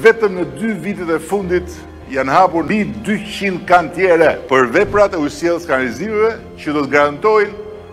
vetëm në dy vitet e fundit janë hapur mbi 200 kantiere për veprat e ujësjellës kanalizimeve që do të garantojnë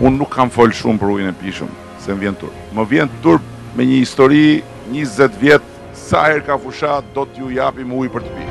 Unë nuk kam fol shumë për ujin e pijshëm, se më vjen turp. Më vjen turp me një histori 20 vjet, sa herë ka fushatë, do t'ju japim ujë për të pi.